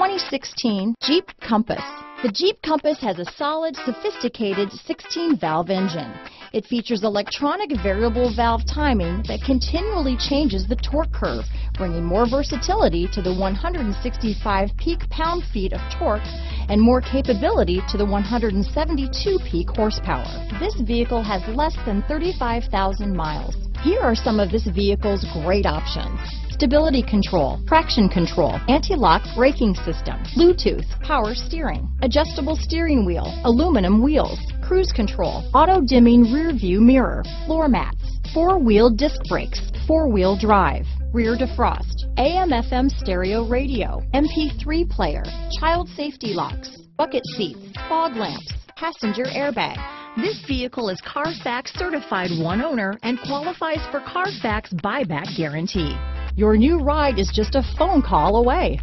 2016 Jeep Compass. The Jeep Compass has a solid, sophisticated 16-valve engine. It features electronic variable valve timing that continually changes the torque curve, bringing more versatility to the 165 peak pound-feet of torque and more capability to the 172 peak horsepower. This vehicle has less than 35,000 miles. Here are some of this vehicle's great options stability control, traction control, anti-lock braking system, Bluetooth, power steering, adjustable steering wheel, aluminum wheels, cruise control, auto dimming rear view mirror, floor mats, four-wheel disc brakes, four-wheel drive, rear defrost, AM FM stereo radio, MP3 player, child safety locks, bucket seats, fog lamps, passenger airbag. This vehicle is Carfax certified one owner and qualifies for Carfax buyback guarantee. Your new ride is just a phone call away.